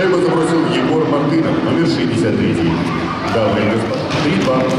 Шайбу забросил Егор Мартынов, номер 63. Дамы и господа, 3-2.